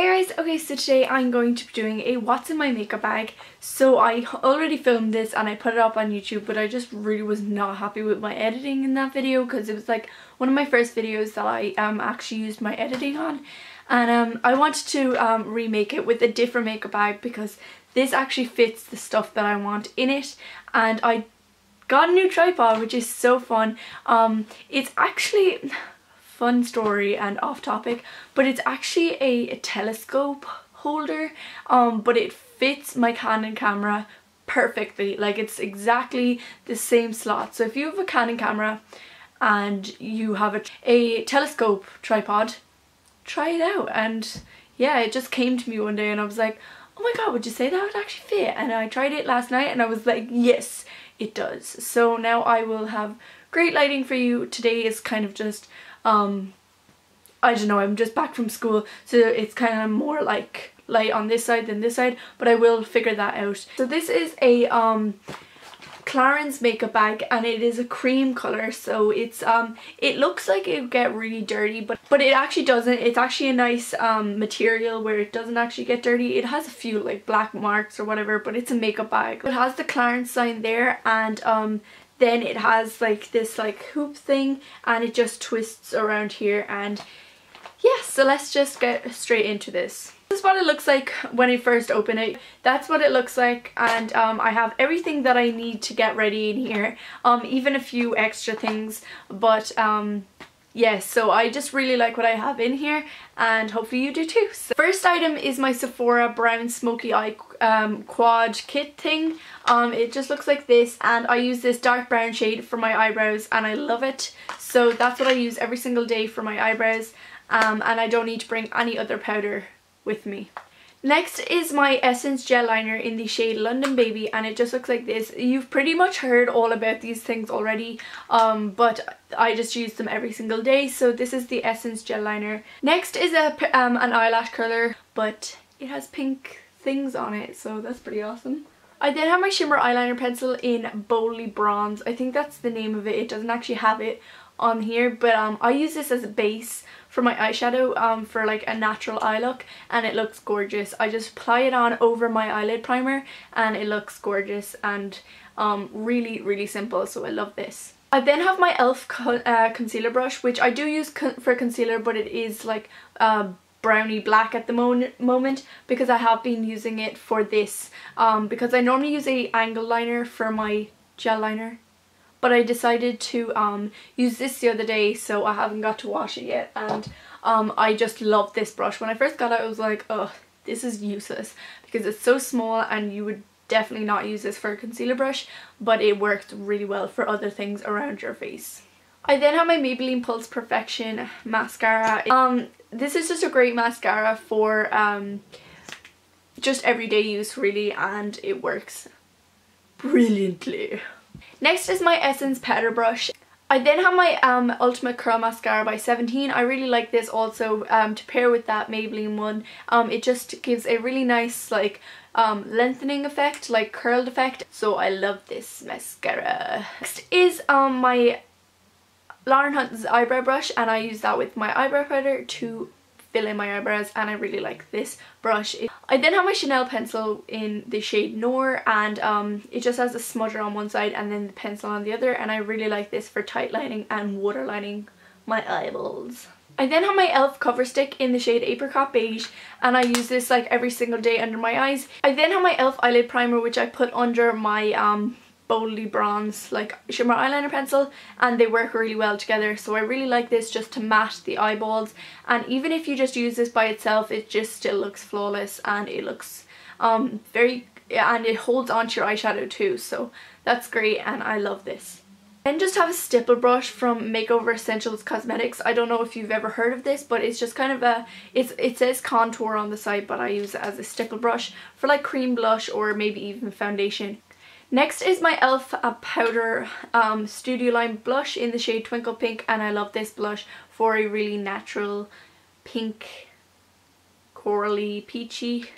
Hey guys, okay so today I'm going to be doing a what's in my makeup bag. So I already filmed this and I put it up on YouTube but I just really was not happy with my editing in that video because it was like one of my first videos that I um, actually used my editing on. And um, I wanted to um, remake it with a different makeup bag because this actually fits the stuff that I want in it and I got a new tripod which is so fun. Um, it's actually fun story and off topic but it's actually a, a telescope holder um but it fits my Canon camera perfectly. Like it's exactly the same slot. So if you have a Canon camera and you have a, a telescope tripod try it out. And yeah it just came to me one day and I was like oh my god would you say that would actually fit? And I tried it last night and I was like yes it does. So now I will have great lighting for you. Today is kind of just um I don't know I'm just back from school so it's kind of more like light on this side than this side but I will figure that out. So this is a um Clarins makeup bag and it is a cream color so it's um it looks like it would get really dirty but but it actually doesn't. It's actually a nice um material where it doesn't actually get dirty. It has a few like black marks or whatever but it's a makeup bag. It has the Clarins sign there and um then it has like this like hoop thing and it just twists around here and yeah so let's just get straight into this this is what it looks like when I first open it. That's what it looks like and um, I have everything that I need to get ready in here. Um, even a few extra things but um, yes so I just really like what I have in here and hopefully you do too. So first item is my Sephora Brown Smoky Eye um, Quad Kit thing. Um, it just looks like this and I use this dark brown shade for my eyebrows and I love it. So that's what I use every single day for my eyebrows um, and I don't need to bring any other powder with me. Next is my Essence Gel Liner in the shade London Baby and it just looks like this. You've pretty much heard all about these things already um, but I just use them every single day so this is the Essence Gel Liner. Next is a um, an eyelash curler but it has pink things on it so that's pretty awesome. I then have my shimmer eyeliner pencil in Boldly Bronze. I think that's the name of it. It doesn't actually have it on here but um, I use this as a base for my eyeshadow um, for like a natural eye look and it looks gorgeous. I just apply it on over my eyelid primer and it looks gorgeous and um, really really simple so I love this. I then have my e.l.f. Co uh, concealer brush which I do use con for concealer but it is like uh, brownie black at the mo moment because I have been using it for this um, because I normally use a angle liner for my gel liner but I decided to um, use this the other day so I haven't got to wash it yet and um, I just love this brush. When I first got it I was like oh this is useless because it's so small and you would definitely not use this for a concealer brush but it worked really well for other things around your face. I then have my Maybelline Pulse Perfection mascara. Um, this is just a great mascara for um, just everyday use really and it works brilliantly. Next is my Essence powder brush. I then have my um, Ultimate Curl Mascara by 17. I really like this also um, to pair with that Maybelline one. Um, it just gives a really nice like um, lengthening effect, like curled effect. So I love this mascara. Next is um, my Lauren Hutton's eyebrow brush and I use that with my eyebrow powder to fill in my eyebrows and I really like this brush. I then have my Chanel pencil in the shade Noir and um, it just has a smudger on one side and then the pencil on the other and I really like this for tight lining and waterlining my eyeballs. I then have my e.l.f. cover stick in the shade Apricot Beige and I use this like every single day under my eyes. I then have my e.l.f. eyelid primer which I put under my um, boldly bronze like shimmer eyeliner pencil and they work really well together so I really like this just to matte the eyeballs and even if you just use this by itself it just still looks flawless and it looks um very and it holds onto your eyeshadow too so that's great and I love this. Then just have a stipple brush from Makeover Essentials Cosmetics. I don't know if you've ever heard of this, but it's just kind of a, it's, it says contour on the side, but I use it as a stipple brush for like cream blush or maybe even foundation. Next is my e.l.f. Powder um, Studio Line blush in the shade Twinkle Pink and I love this blush for a really natural pink corally peachy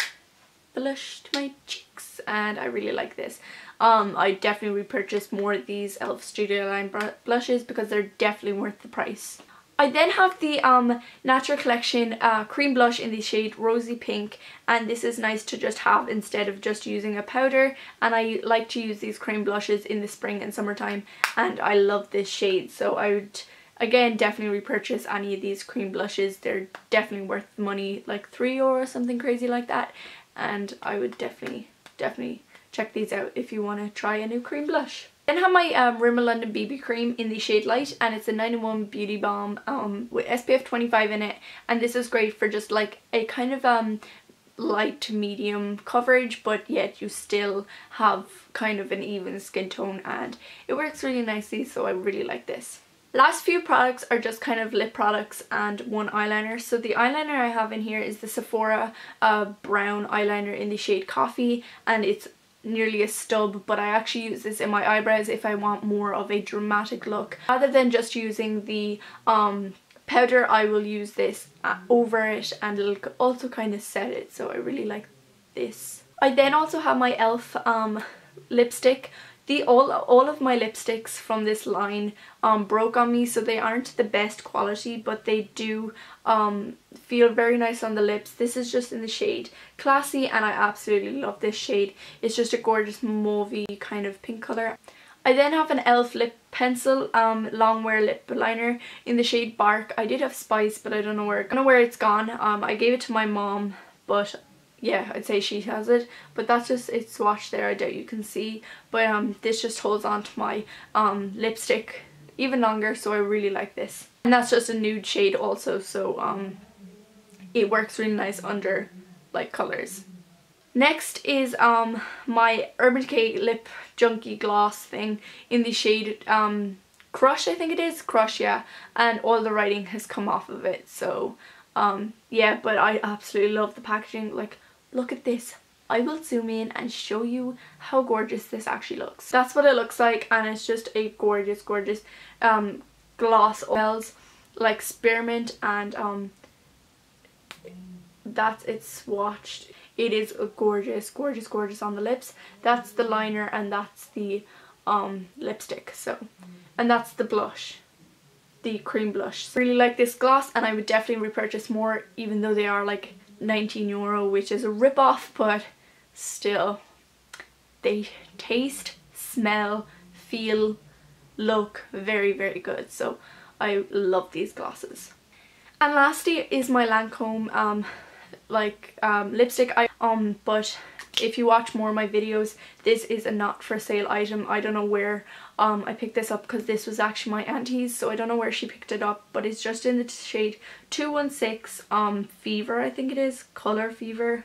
blush to my cheeks and I really like this. Um, I definitely repurchase more of these e.l.f. Studio Line blushes because they're definitely worth the price. I then have the um, Natural Collection uh, cream blush in the shade Rosy Pink and this is nice to just have instead of just using a powder and I like to use these cream blushes in the spring and summertime and I love this shade so I would again definitely repurchase any of these cream blushes they're definitely worth money like 3 or something crazy like that and I would definitely definitely check these out if you want to try a new cream blush. Then have my um, Rimmel London BB cream in the shade light and it's a 9-in-1 beauty balm um, with SPF 25 in it and this is great for just like a kind of um, light to medium coverage but yet you still have kind of an even skin tone and it works really nicely so I really like this. Last few products are just kind of lip products and one eyeliner. So the eyeliner I have in here is the Sephora uh, brown eyeliner in the shade Coffee and it's nearly a stub but I actually use this in my eyebrows if I want more of a dramatic look. Rather than just using the um, powder I will use this uh, over it and it'll also kind of set it so I really like this. I then also have my e.l.f. Um, lipstick the all all of my lipsticks from this line um broke on me so they aren't the best quality but they do um feel very nice on the lips. This is just in the shade classy and i absolutely love this shade. It's just a gorgeous mauvey kind of pink color. I then have an e.l.f. lip pencil um long wear lip liner in the shade bark. I did have spice but I don't know where I don't know where it's gone. Um I gave it to my mom but yeah I'd say she has it but that's just it's swatched there I doubt you can see but um this just holds on to my um lipstick even longer so I really like this. And that's just a nude shade also so um it works really nice under like colors next is um my Urban Decay lip junkie gloss thing in the shade um crush I think it is crush yeah and all the writing has come off of it so um yeah but I absolutely love the packaging like look at this I will zoom in and show you how gorgeous this actually looks. That's what it looks like and it's just a gorgeous gorgeous um, gloss oils like spearmint and um, that's it swatched. It is gorgeous gorgeous gorgeous on the lips. That's the liner and that's the um, lipstick so and that's the blush the cream blush. So I really like this gloss and I would definitely repurchase more even though they are like 19 euro which is a rip-off but still they taste, smell, feel, look very very good so I love these glosses. And lastly is my Lancome um, like um, lipstick I um but if you watch more of my videos this is a not for sale item I don't know where um I picked this up because this was actually my auntie's so I don't know where she picked it up but it's just in the shade 216 um fever I think it is color fever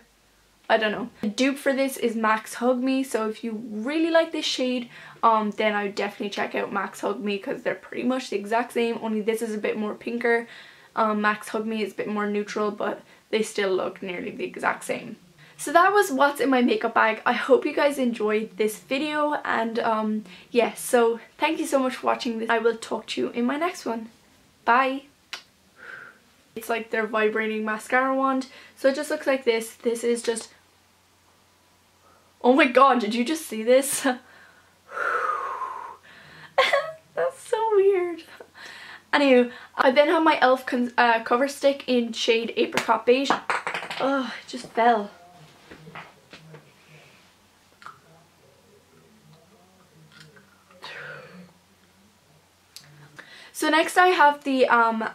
I don't know. The dupe for this is MAC's Hug Me so if you really like this shade um then I would definitely check out MAC's Hug Me because they're pretty much the exact same only this is a bit more pinker. Um, MAC's Hug Me is a bit more neutral but they still look nearly the exact same. So that was what's in my makeup bag. I hope you guys enjoyed this video and um, yeah, so thank you so much for watching this. I will talk to you in my next one. Bye! It's like their vibrating mascara wand. So it just looks like this. This is just... Oh my god, did you just see this? That's so weird. Anyway, I then have my e.l.f. Uh, cover stick in shade Apricot Beige. Oh, it just fell. So next I have the um,